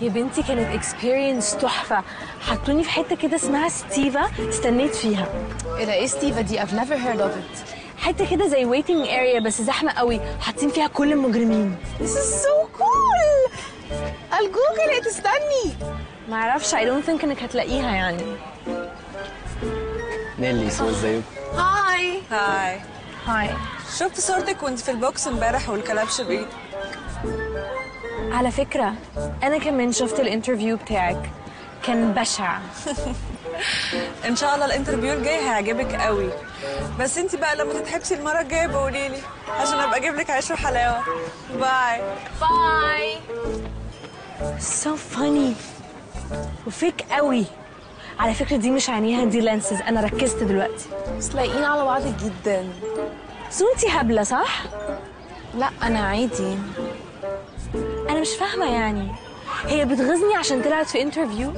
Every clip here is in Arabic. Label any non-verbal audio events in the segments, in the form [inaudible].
يا بنتي كانت experience تحفة. حطوني في حتة كده اسمها ستيفا استنيت فيها. إيه ده؟ إيه ستيفا دي؟ I've never heard of it. حتة كده زي waiting area بس زحمة قوي. حاطين فيها كل المجرمين. This is so cool. I'll Google it استني ما أعرفش I don't think إنك هتلاقيها يعني. نيلي سو ازيكم hi hi hi شفت صورتك وانت في البوكس امبارح والكلبش بايدك على فكرة أنا كمان شفت ال interview بتاعك. كان بشع. [laughs] إن شاء الله ال interview الجاي هيعجبك قوي. بس انت بقى لما تتحبسي المرة الجاية بقولي لي عشان أبقى أجيب لك عيش وحلاوة. Bye. Bye. So funny. و fake قوي. على فكرة دي مش عينيها دي lenses أنا ركزت دلوقتي. بس لايقين على بعض جدا. بس انتي هبلة صح؟ لا أنا عادي. أنا مش فاهمة يعني. هي بتغيظني عشان طلعت في interview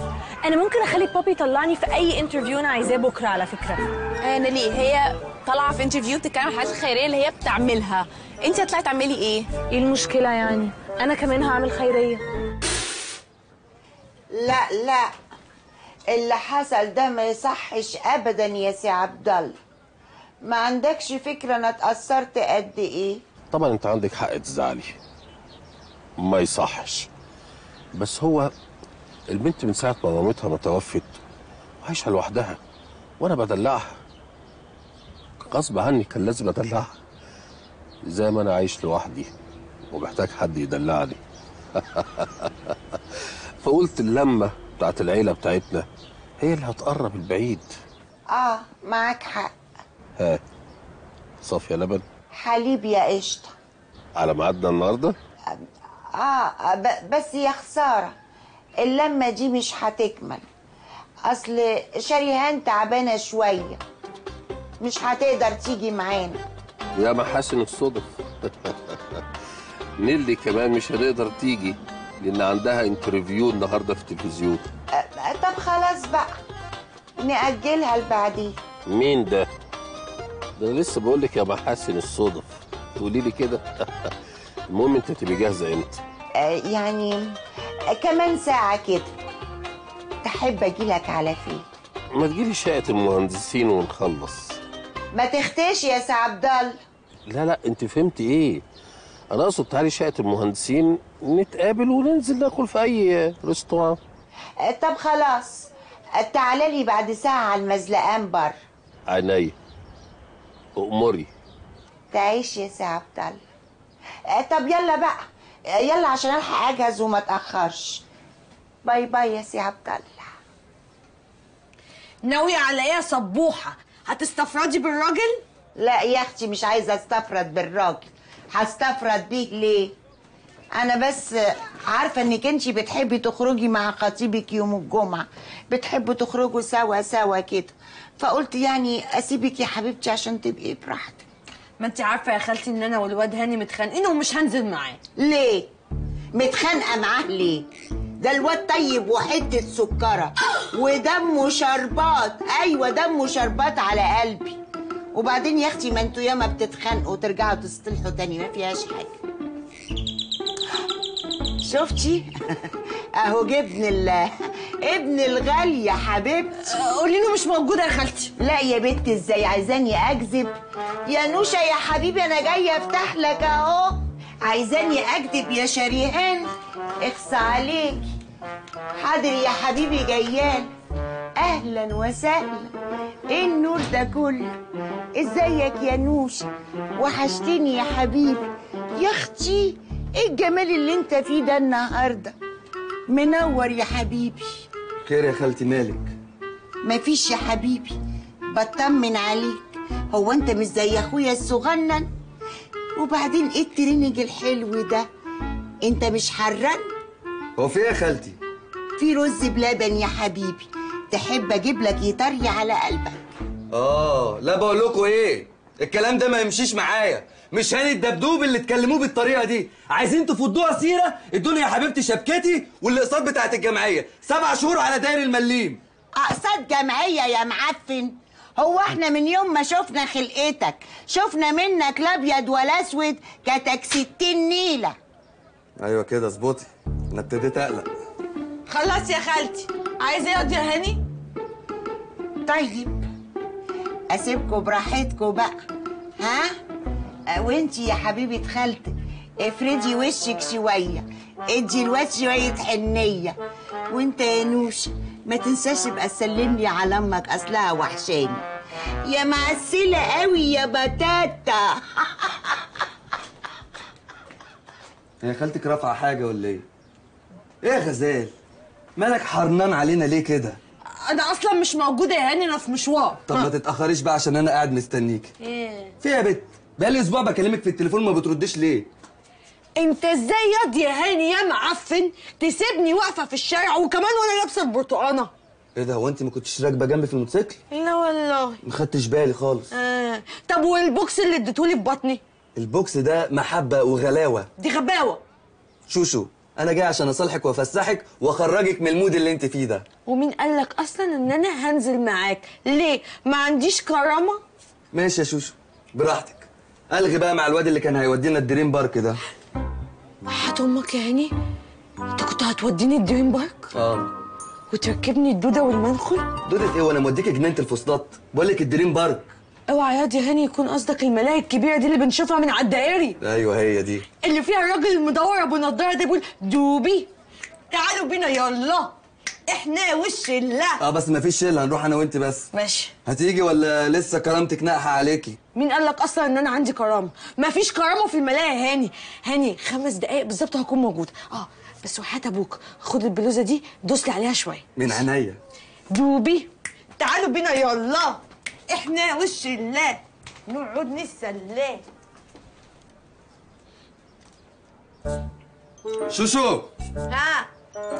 أنا ممكن أخلي بابي يطلعني في أي interview أنا عايزاه بكرة على فكرة. آه نيلي هي طالعة في interview بتتكلم عن الحاجات الخيريه اللي هي بتعملها. أنت هتطلعي تعملي إيه؟ إيه المشكلة يعني؟ أنا كمان هعمل خيرية. لا لا. اللي حصل ده ما يصحش ابدا يا سي عبد الله ما عندكش فكرة أنا اتأثرت قد إيه؟ طبعا أنت عندك حق تزعلي. ما يصحش. بس هو البنت من ساعة ما مامتها ما توفت عايشة لوحدها وأنا بدلعها. غصب عني كان لازم أدلعها. زي ما أنا عايش لوحدي ومحتاج حد يدلعني. [laughs] فقلت اللمة بتاعت العيلة بتاعتنا هي اللي هتقرب البعيد. آه معاك حق. ها صافية لبن. حليب يا قشطة. على ميعادنا النهارده؟ آه ب- بس يا خسارة اللمة دي مش هتكمل. أصل شريهان تعبانة شوية مش هتقدر تيجي معانا. يا محاسن الصدف. [laughs] نيلي كمان مش هتقدر تيجي لأن عندها interview النهارده في التلفزيون. طب خلاص بقى نأجلها لبعدين. مين ده؟ ده لسه بقول لك يا محاسن الصدف. تقولي لي كده. [laughs] المهم انت تبقي جاهزة إمتى آه، يعني آه، كمان ساعة كده. تحب أجيلك على فين ما تجيلي شقة المهندسين ونخلص. ما تختش يا سي عبد الله لا لا انت فهمتي إيه؟ أنا اقصد تعالي شقة المهندسين نتقابل وننزل ناكل في أي restaurant آه، طب خلاص. آه، تعالى لي بعد ساعة على المزلقان بر. عينيا امري تعيش يا سي عبد الله طب يلا بقى. آه، يلا عشان ألحق أجهز وما اتاخرش bye bye يا سي عبد الله. ناوية على إيه يا صبوحة؟ هتستفردي بالراجل؟ لا يا أختي مش عايزة أستفرد بالراجل. هستفرد بيه ليه؟ أنا بس عارفة إنك أنتي بتحبي تخرجي مع خطيبك يوم الجمعة. بتحبوا تخرجوا سوا سوا كده. فقلت يعني أسيبك يا حبيبتي عشان تبقي براحتك. ما انت عارفة يا خالتي إن أنا والواد هاني متخانقين ومش هنزل معاه. ليه؟ متخانقة معاه ليه؟ ده الواد طيب وحتة سكرة. [gasps] ودمه شربات. أيوه دمه شربات على قلبي. وبعدين يا أختي ما أنتوا ياما بتتخانقوا وترجعوا تصطلحوا تاني ما فيهاش حاجة. شفتي؟ اهو جبن ال ابن الغالي يا حبيبتي. قولي له مش موجودة يا خالتي. لا يا بنت إزاي عايزاني اكذب؟ يا نوشة يا حبيبي أنا جاية افتح لك اهو. عايزاني اكذب يا شريهان؟ اخص عليك حاضر يا حبيبي جيال أهلا وسهلا. إيه النور ده كله؟ ازيك يا نوشة؟ وحشتني يا حبيبي. يا أختي إيه الجمال اللي أنت فيه ده النهارده؟ منور يا حبيبي. خير يا خالتي مالك؟ مفيش يا حبيبي. بطمن عليك. هو أنت مش زي أخويا الصغنن؟ وبعدين إيه الترينج الحلو ده؟ أنت مش حران؟ هو في إيه يا خالتي؟ في رز بلبن يا حبيبي. تحب أجيب لك يطري على قلبك؟ آه لا بقول لكم إيه؟ الكلام ده ما يمشيش معايا. مش هاني الدبدوب اللي تكلموه بالطريقة دي. عايزين تفضوها سيرة؟ ادوني يا حبيبتي شبكتي والاقساط بتاعت الجمعية. سبع شهور على داير المليم. أقساط جمعية يا معفن. هو إحنا من يوم ما شفنا خلقتك شفنا منك لا أبيض ولا أسود كتك ستين نيلة. أيوه كده اظبطي. أنا ابتديت أقلق. خلاص يا خالتي. عايزه إيه يا هاني؟ طيب اسيبكم براحتكم بقى. ها؟ وانتي يا حبيبة خالتك افردي وشك شوية ادي الواد شوية حنية. وأنت يا نوش ما تنساش بقى تسلملي على أمك أصلها وحشاني. يا معسلة قوي يا بتاتا. [laughs] هي خالتك رافعة حاجة ولا إيه؟ إيه يا غزال؟ مالك حرنان علينا ليه كده؟ أنا أصلا مش موجودة يا هاني أنا في مشوار. طب ما تتأخريش بقى عشان أنا قاعد مستنيك إيه؟ في يا بت بقالي أسبوع بكلمك في التليفون ما بتردش ليه؟ أنت إزاي ياض يا هاني يا معفن تسيبني واقفة في الشارع وكمان وأنا لابسة البرتقانة؟ إيه ده هو أنت ما كنتش راكبة جنبي في الموتوسيكل؟ لا والله. ما خدتش بالي خالص. آه. طب والبوكس اللي اديتهولي في بطني؟ البوكس ده محبة وغلاوة. دي غباوة. شوشو أنا جاي عشان أصالحك وأفسحك وأخرجك من ال mood اللي أنت فيه ده. ومين قالك أصلا إن أنا هنزل معاك؟ ليه؟ ما عنديش كرامة؟ ماشي يا شوشو براحتك. ألغي بقى مع الواد اللي كان هيودينا الدريم بارك ده. وحياة أمك يا هاني أنت كنت هتوديني الدريم بارك؟ آه. وتركبني الدودة والمنخل؟ دودة إيه؟ وأنا موديك جنينة الفسطاط بقول لك الدريم بارك. أوعى يا هاني يكون قصدك الملاهي الكبيرة دي اللي بنشوفها من على الدائري. أيوه هي دي. اللي فيها الراجل المدور أبو نضارة ده بيقول دوبي تعالوا بينا يلا. إحنا وش الله. آه بس مفيش شلة. هنروح أنا وأنت بس. ماشي. هتيجي ولا لسه كرامتك ناقحة عليكي؟ مين قال لك أصلا إن أنا عندي كرامة؟ مفيش كرامة في الملاهي يا هاني. هاني خمس دقايق بالظبط هكون موجود. آه بس وحياة أبوك خد البلوزة دي دوس لي عليها شوية. من عينيا. دوبي. تعالوا بينا يلا. إحنا وش الله. نقعد نتسلى شوشو. ها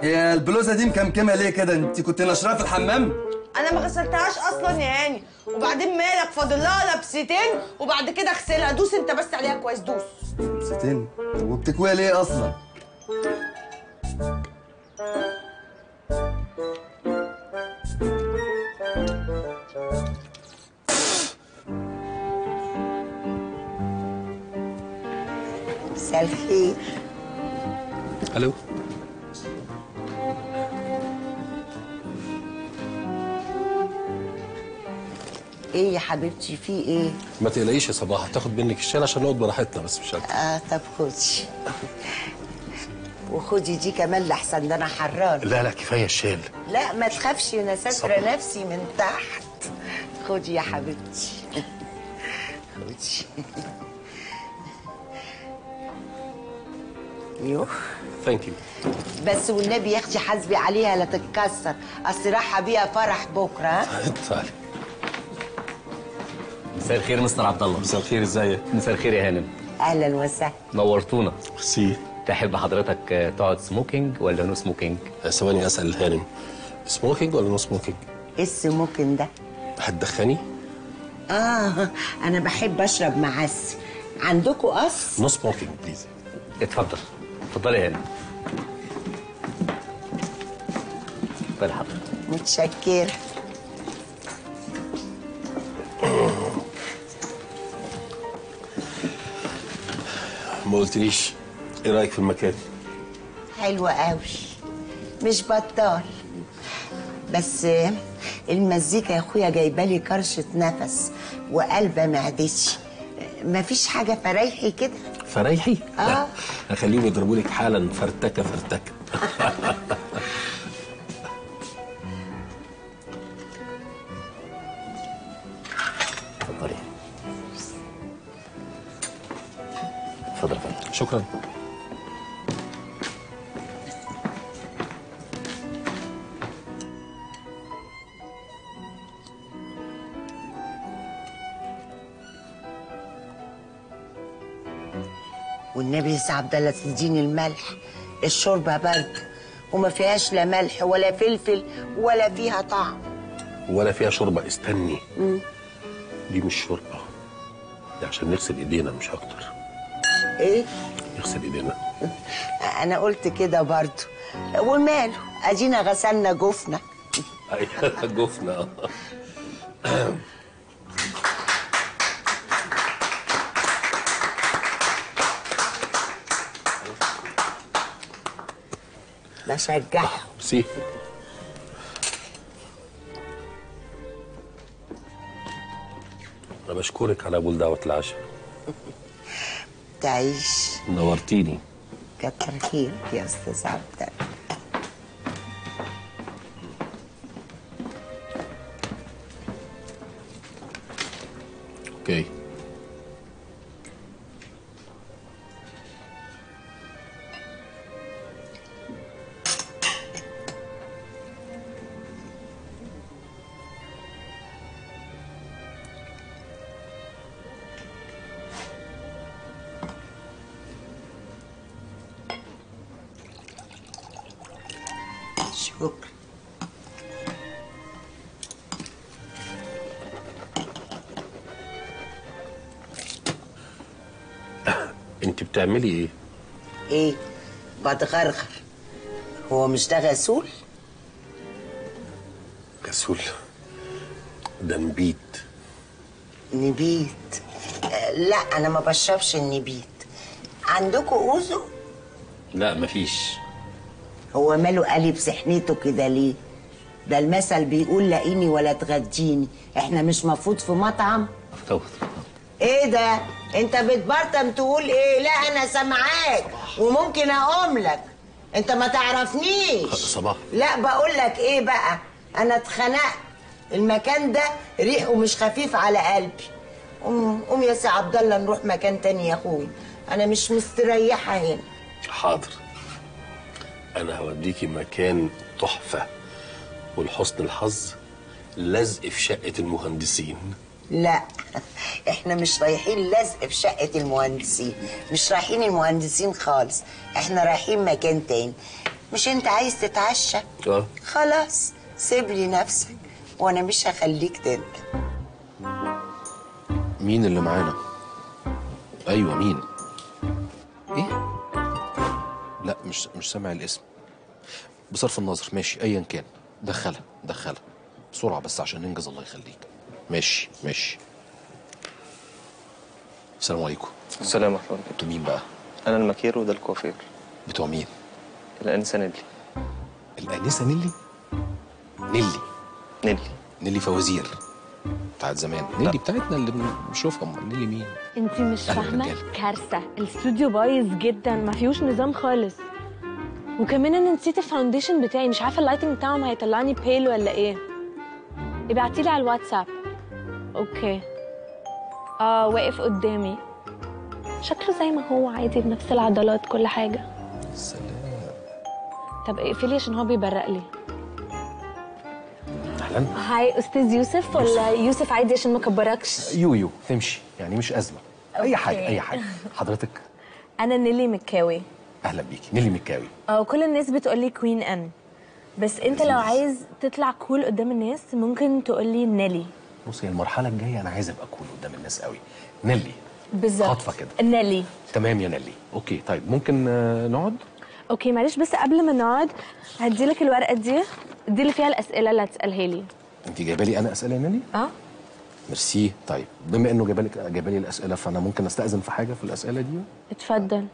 هي البلوزة دي مكمكمة ليه كده؟ انت كنت نشرها في الحمام؟ أنا ما غسلتهاش أصلا يا هاني وبعدين مالك؟ فاضل لها لبستين وبعد كده اغسلها. دوس انت بس عليها كويس. دوس. ستين طب وبتكويها ليه أصلا؟ مساء الخير ألو؟ إيه يا حبيبتي؟ في إيه؟ ما تقلقيش يا صباح هتاخد منك الشال عشان نقعد براحتنا بس مش أكتر. آه طب خدي. وخدي دي كمان لحسن ده أنا حران. لا لا كفاية الشال. لا ما تخافش أنا ساتره نفسي من تحت. خدي يا حبيبتي. خدي. يوه. ثانك يو بس والنبي يا أختي حاسبي عليها لا تتكسر. أصل رايحة بيها فرح بكرة ها؟ تعالي [laughs] مساء الخير مستر عبد الله مساء الخير إزيك؟ مساء الخير يا هانم. أهلا وسهلا. نورتونا. ميرسي. تحب حضرتك آه، تقعد smoking ولا no smoking ثواني أسأل الهانم سموكينج ولا نو سموكينج إيه ال smoking ده؟ هتدخني؟ آه أنا بحب أشرب معسل عندكم قص؟ No smoking please اتفضل. اتفضلي يا هانم. اتفضلي حضرتك. متشكرة. ما قلتليش. إيه رأيك في المكان؟ حلوة قوي. مش بطال. بس المزيكا يا أخويا جايبالي كرشة نفس وقلبة معدتي مفيش حاجة فريحي كده؟ فريحي؟ آه. [laughs] هخليهم يضربوا لك حالا فرتكة فرتكة. والنبي يا عبد الله تديني الملح. الشوربة برد وما فيهاش لا ملح ولا فلفل ولا فيها طعم. ولا فيها شوربة. استني. دي مش شوربة. دي عشان نغسل ايدينا مش أكتر. إيه؟ نغسل ايدينا. أنا قلت كده برضو. وماله ادينا غسلنا جفنا [laughs] أيوة، [laughs] بشجعهم ميرسي أنا بشكرك على قبول دعوة العشاء. تعيش. نورتيني. كتر خيرك يا أستاذ عبد أوكي. شكرا [coughs] انت بتعملي إيه؟ إيه بتغرغر هو مش ده غسول؟ كسول ده نبيت. نبيت؟ لا أنا ما بشربش النبيت. عندكم أوزو؟ لا مفيش. هو ماله قلب سحنته كده ليه؟ ده المثل بيقول لاقيني ولا تغديني. إحنا مش مفروض في مطعم؟ طب إيه ده؟ أنت بتبرطم تقول إيه؟ لا أنا سامعاك. وممكن أقوم لك. أنت ما تعرفنيش. صباح. لا بقول لك إيه بقى؟ أنا اتخنقت. المكان ده ريحه مش خفيف على قلبي. قوم قوم يا سي عبد الله نروح مكان تاني يا أخوي. أنا مش مستريحة هنا. حاضر. أنا هوديكي مكان تحفة. ولحسن الحظ لزق في شقة المهندسين. لا [laughs] إحنا مش رايحين لزق في شقة المهندسين. مش رايحين المهندسين خالص. إحنا رايحين مكان تاني. مش أنت عايز تتعشى؟ آه. خلاص سيب لي نفسك وأنا مش هخليك ترجع مين اللي معانا؟ أيوه مين؟ مش مش سامع الاسم. بصرف النظر ماشي ايا كان. دخلها دخلها. بسرعة بس عشان ننجز الله يخليك. ماشي ماشي. السلام عليكم. السلام ورحمة الله. أنتوا مين بقى؟ أنا المكير وده الكوافير. بتوع مين؟ الأنسة نيلي. الأنسة نيلي؟ نيلي. نيلي. نيلي فوازير بتاعت زمان. نيلي بتاعتنا اللي بنشوفها. أمال نيلي مين؟ انت مش فاهمة. كارثة. الاستوديو بايظ جدا. ما فيهوش نظام خالص. وكمان أنا نسيت ال foundation بتاعي. مش عارفة ال lighting بتاعهم هيطلعني pale ولا إيه. ابعتيلي على الواتساب. Okay. آه واقف قدامي. شكله زي ما هو عادي بنفس العضلات كل حاجة. سلام طب اقفلي عشان هو بيبرق لي. أهلا. hi أستاذ يوسف ولا يوسف؟ عادي عشان ما كبركش. يو يو تمشي. يعني مش أزمة. أي حاجة okay. أي حاجة. حضرتك. أنا نيلي مكاوي. أهلا بيكي. نيلي مكاوي. آه كل الناس بتقولي Queen N بس أنت لو عايز تطلع cool قدام الناس ممكن تقولي نيلي. بصي المرحلة الجاية أنا عايز أبقى cool قدام الناس قوي. نيلي. بالظبط. خاطفه كده. نيلي. تمام يا نيلي. okay طيب ممكن آه، نقعد؟ okay معلش بس قبل ما نقعد هديلك الورقة دي. دي اللي فيها الأسئلة اللي هتسألها لي. أنت جايبة لي أنا أسئلة يا نيلي؟ آه. ميرسي. طيب بما إنه جايبه لك جايبه لي الأسئلة فأنا ممكن أستأذن في حاجة في الأسئلة دي؟ اتفضل.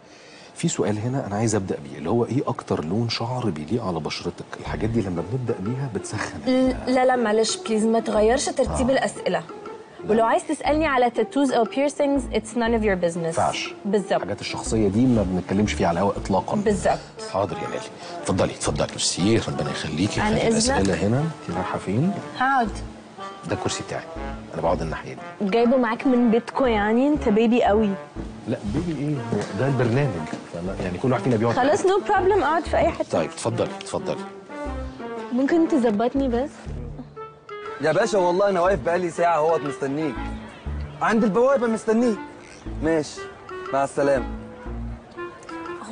في سؤال هنا أنا عايز أبدأ بيه اللي هو إيه أكتر لون شعر بيليق على بشرتك؟ الحاجات دي لما بنبدأ بيها بتسخن. لا لا معلش please ما تغيرش ترتيب الأسئلة. ولو عايز تسألني على tattoos أو piercings it's none of your business. ينفعش بالظبط. الحاجات الشخصية دي ما بنتكلمش فيها على الهواء اطلاقا. بالظبط. حاضر يا نيلي اتفضلي اتفضلي. ميرسي ربنا يخليكي. الأسئلة هنا. انت رايحة فين؟ هقعد. ده الكرسي بتاعي. أنا بقعد الناحية دي. جايبه معاك من بيتكو يعني؟ أنت baby قوي. لا baby إيه؟ هو ده البرنامج. يعني كل واحد فينا بيقعد خلاص no problem اقعد في أي حتة. طيب اتفضلي اتفضلي ممكن تظبطني بس؟ يا باشا والله أنا واقف بقالي ساعة أهوت مستنيك. عند البوابة مستنيك. ماشي مع السلامة.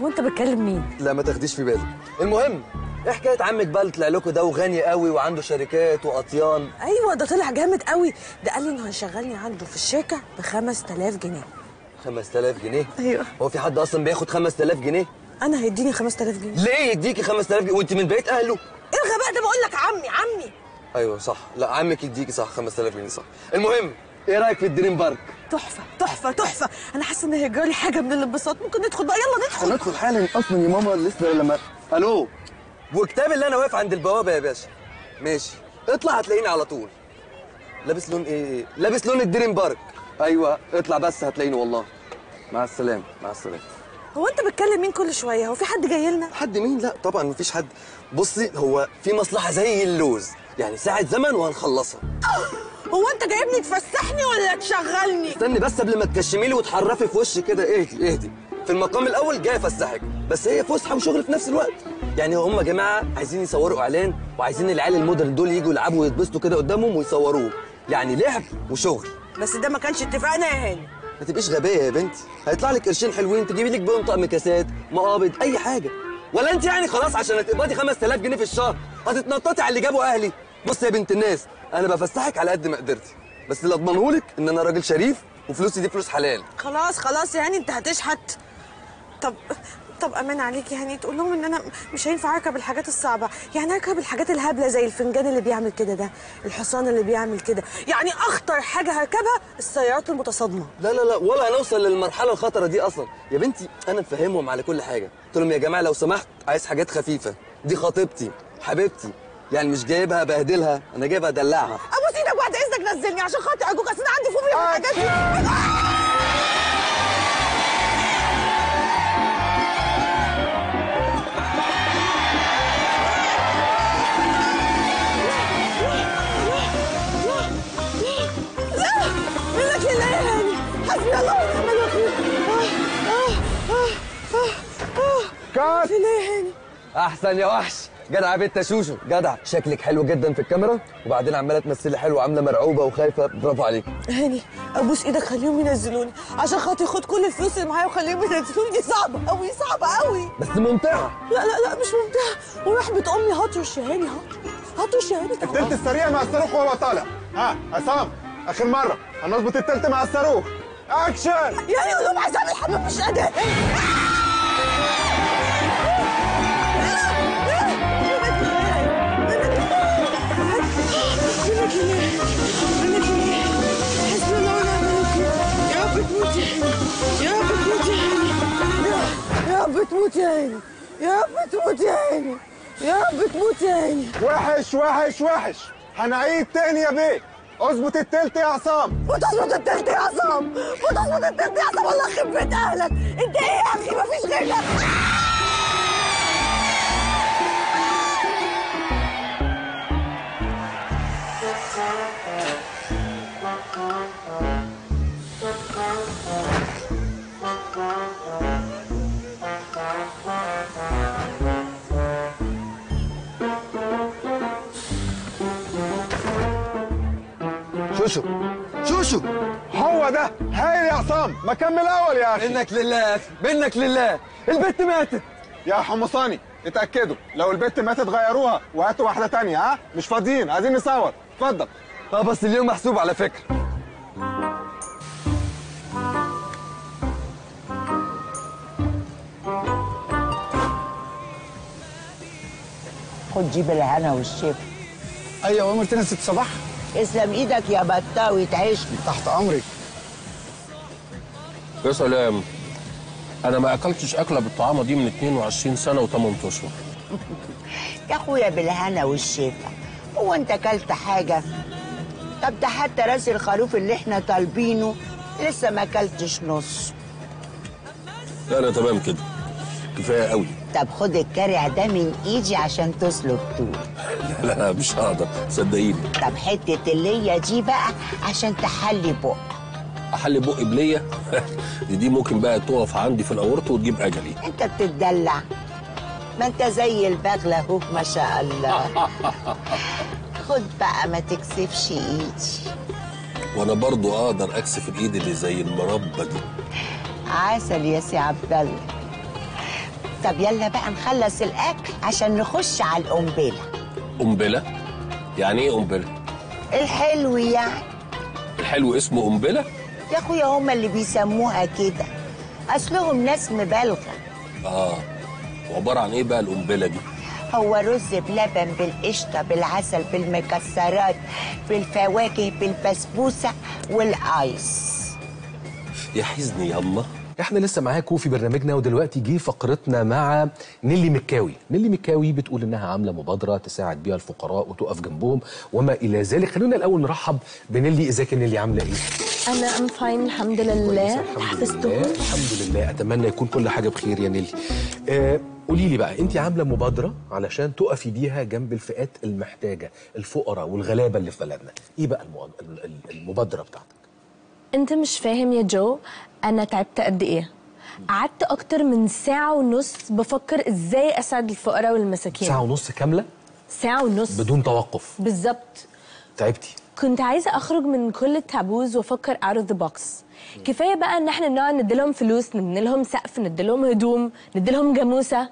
هو أنت بتكلم مين؟ لا ما تاخديش في بالك. المهم إيه حكاية عمك بقى اللي طلع لكم ده وغني قوي وعنده شركات واطيان أيوه ده طلع جامد قوي. ده قال لي إنه هيشغلني عنده في الشركة ب 5000 جنيه. 5000 جنيه؟ أيوه. هو في حد أصلا بياخد 5000 جنيه؟ أنا هيديني 5000 جنيه. ليه يديكي 5000 جنيه؟ وأنت من بيت أهله. إيه الغباء ده؟ بقول لك عمي عمي. أيوه صح. لا عمك يديكي صح 5000 جنيه صح. المهم إيه رأيك في الدريم بارك؟ تحفة تحفة تحفة. أنا حاسة إن هيجرالي حاجة من الانبساط. ممكن ندخل بقى؟ يلا ندخل. هندخل حالا أصلا يا ماما لسه لما ألو؟ وكتاب اللي أنا واقف عند البوابة يا باشا. ماشي. اطلع هتلاقيني على طول. لابس لون إيه؟ لابس لون الدريم بارك. أيوه. اطلع بس هتلاقيني والله. مع السلامة. مع السلامة. هو أنت بتكلم مين كل شوية؟ هو في حد جاي لنا؟ حد مين؟ لا طبعا مفيش حد. بصي هو في مصلحة زي اللوز. يعني ساعة زمن وهنخلصها. هو أنت جايبني تفسحني ولا تشغلني؟ استني بس قبل ما تكشمي لي وتحرفي في وشي كده. اهدي اهدي. في المقام الأول جاي أفسحك. بس هي فسحة وشغل في نفس الوقت. يعني هم يا جماعة عايزين يصوروا إعلان وعايزين العيال الموديل دول يجوا يلعبوا ويتبسطوا كده قدامهم ويصوروه. يعني لعب وشغل. بس ده ما كانش اتفقنا يا هاني. ما تبقيش غبية يا بنتي. هيطلع لك قرشين حلوين تجيبي لك بيهم طقم كاسات مقابض أي حاجة. ولا أنت يعني خلاص عشان هتقبضي 5000 جنيه في الشهر هتتنططي على اللي جابوا أهلي. بص يا بنت الناس أنا بفسحك على قد ما قدرتي. بس اللي أضمنه لك إن أنا راجل شريف وفلوسي دي فلوس حلال. خلاص خلاص يا هاني أنت هتشحت. طب طب أمان عليك يا هاني تقول لهم إن أنا مش هينفع أركب الحاجات الصعبة. يعني أركب الحاجات الهبلة زي الفنجان اللي بيعمل كده ده الحصان اللي بيعمل كده. يعني أخطر حاجة هركبها السيارات المتصادمة. لا لا لا ولا هنوصل للمرحلة الخطرة دي أصلا. يا بنتي أنا مفهمهم على كل حاجة. قلت لهم يا جماعة لو سمحت عايز حاجات خفيفة. دي خطيبتي حبيبتي. يعني مش جايبها بهدلها أنا جايبها ادلعها ابوس إيدك بعد إذنك نزلني عشان خاطر ارجوك أصل أنا عندي فوبيا من الحاجات دي. كات لله يا هاني أحسن يا وحش. جدع يا بنت يا شوشو. جدع. شكلك حلو جدا في الكاميرا. وبعدين عمالة تمثلي حلو وعاملة مرعوبة وخايفة. برافو عليك. هاني أبوس إيدك خليهم ينزلوني. عشان خاطر خد كل الفلوس اللي معايا وخليهم ينزلوني. دي صعبة قوي صعبة قوي بس ممتعة. لا لا لا مش ممتعة. ورحمه أمي هطرش يا هاني هطرش يا هاني التلت السريع مع الصاروخ وهو طالع. ها عصام آخر مرة. هنظبط التلت مع الصاروخ. اكشن يعني قول لهم عصام الحمام مش قادر. يا عيني يا رب تموت يا عيني يا رب تموت يا عيني وحش وحش وحش. هنعيد تاني يا بيه. اظبط التلت يا عصام. وتظبط التلت يا عصام. وتظبط التلت يا عصام. والله بيت اهلك. انت إيه يا أخي؟ مفيش غيرك. شوشو هو ده هايل يا عصام. ما كمل اول يا أخي. منك لله يا أخي منك لله. البت ماتت. يا حمصاني اتأكدوا. لو البت ماتت غيروها وهاتوا واحدة تانية ها؟ مش فاضيين عايزين نصور. اتفضل. آه بس اليوم محسوب على فكرة. خد جيب الهنا والشفا أيوه امرتنا ست صباح اسلم إيدك يا بطاوي تعيشني تحت أمرك. يا سلام. أنا ما أكلتش أكلة بالطعامه دي من 22 سنة و8 اشهر يا اخويا بالهنا والشفا. هو أنت أكلت حاجة؟ طب ده حتى رأس الخروف اللي إحنا طالبينه لسه ما أكلتش نص. لا أنا تمام كده. كفاية قوي. طب خد الكرع ده من إيدي عشان تسلك طول. لا لا مش هقدر. صدقيني. طب حتة اللية دي بقى عشان تحلي بق. احل بقي بلية؟ دي, [laughs] دي ممكن بقى تقف عندي في الاورط وتجيب أجلي. أنت بتتدلع. ما أنت زي البغلة أهو ما شاء الله. [laughs] خد بقى ما تكسفش إيدي. وأنا برضو أقدر أكسف الإيد اللي زي المربى دي. عسل يا سي عبد الله. طب يلا بقى نخلص الأكل عشان نخش على القنبله قنبله يعني إيه قنبله الحلو يعني. الحلو اسمه قنبله يا أخويا هما اللي بيسموها كده. أصلهم ناس مبالغة. آه وعبارة عن إيه بقى القنبله دي؟ هو رز بلبن بالقشطة بالعسل بالمكسرات بالفواكه بالبسبوسة وال ice. يا حزني ياما إحنا لسه معاكم في برنامجنا ودلوقتي جه فقرتنا مع نيلي مكاوي. نيلي مكاوي بتقول إنها عاملة مبادرة تساعد بيها الفقراء وتقف جنبهم وما إلى ذلك. خلونا الأول نرحب بنيلي. إزيك يا نيلي؟ عاملة إيه؟ أنا I'm fine الحمد لله. حفظتهم الحمد لله. أتمنى يكون كل حاجة بخير يا نيلي. آه قولي لي بقى أنت عاملة مبادرة علشان تقفي بيها جنب الفئات المحتاجة الفقراء والغلابة اللي في بلدنا. إيه بقى المبادرة بتاعتك؟ انت مش فاهم يا جو أنا تعبت قد إيه. قعدت أكتر من ساعة ونص بفكر إزاي اساعد الفقراء والمساكين. ساعة ونص كاملة؟ ساعة ونص. بدون توقف. بالظبط. تعبتي. كنت عايزة أخرج من كل التابوز وأفكر out of the box. كفاية بقى إن إحنا نقعد نديلهم فلوس نديلهم سقف نديلهم هدوم نديلهم جاموسة.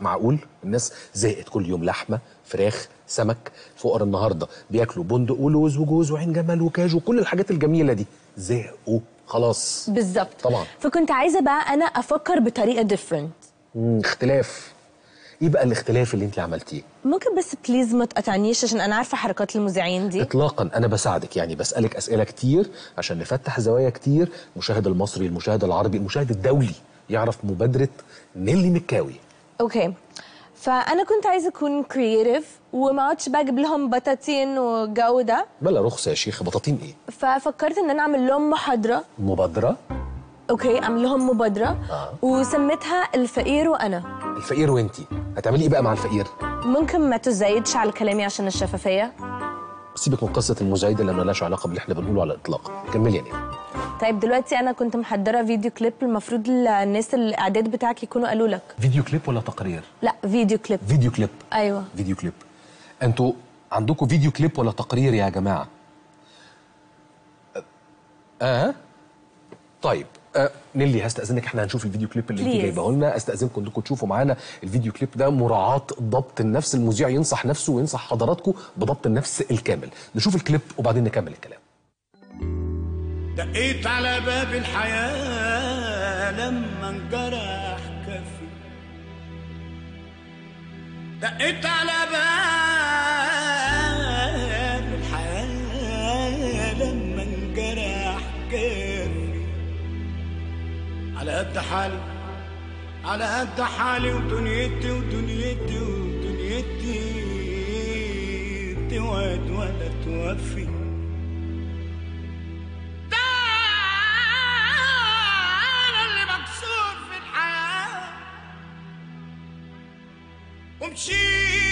معقول؟ الناس زهقت كل يوم لحمة فراخ سمك فقراء النهارده بياكلوا بندق ولوز وجوز وعين جمل وكاجو وكل الحاجات الجميلة دي. زهقوا خلاص. بالظبط. طبعا. فكنت عايزة بقى أفكر بطريقة different. مم، اختلاف. إيه بقى الاختلاف اللي أنت عملتيه؟ ممكن بس بليز ما تقطعنيش عشان أنا عارفة حركات المذيعين دي. اطلاقا. أنا بساعدك يعني بسألك أسئلة كتير عشان نفتح زوايا كتير. المشاهد المصري المشاهد العربي المشاهد الدولي يعرف مبادرة نيلي مكاوي. okay فأنا كنت عايزة أكون creative وما اقعدش بقى أجيب لهم بطاطين والجو ده بلا رخصه يا شيخ بطاطين إيه؟ ففكرت إن أنا أعمل لهم محاضرة. مبادرة؟ okay أعمل لهم مبادرة. آه. وسميتها الفقير وأنا. الفقير وإنتي. هتعملي إيه بقى مع الفقير؟ ممكن ما تزايدش على كلامي عشان الشفافية. سيبك من قصة المزايده اللي مالهاش علاقة باللي إحنا بنقوله على الإطلاق. كملي يا نيلي طيب دلوقتي أنا كنت محضرة فيديو كليب المفروض الناس الإعداد بتاعك يكونوا قالوا لك. فيديو كليب ولا تقرير؟ لا فيديو كليب. فيديو كليب. أيوه. فيديو كليب. أنتوا عندكم فيديو كليب ولا تقرير يا جماعة؟ أه؟ طيب آه نيلي هستأذنك. إحنا هنشوف الفيديو كليب اللي انت. جايبه لنا. أستأذنكم إنكم تشوفوا معانا الفيديو كليب ده. مراعاة ضبط النفس. المذيع ينصح نفسه وينصح حضراتكم بضبط النفس الكامل. نشوف الكليب وبعدين نكمل الكلام. دقيت على باب الحياة لما انجرح كفي. دقيت على باب الحياة لما انجرح كفي. على قد حالي على قد حالي ودنيتي ودنيتي ودنيتي توعد ولا توفي. umci